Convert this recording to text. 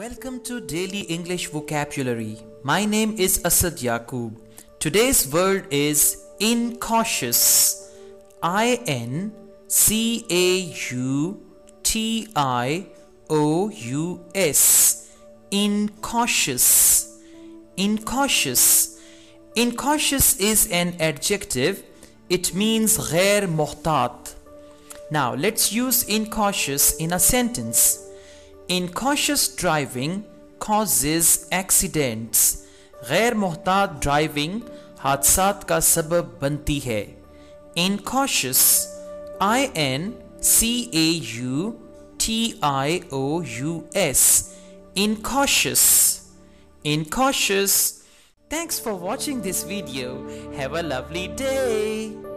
Welcome to Daily English Vocabulary. My name is Asad Yaqub. Today's word is incautious. I N C A U T I O U S. Incautious. Incautious. Incautious is an adjective. It means ghair muhtat. Now let's use incautious in a sentence. Incautious driving causes accidents गैर मोहतात driving हादसा का सबब बनती है। Incautious I N C A U T I O U S incautious incautious thanks for watching this video have a lovely day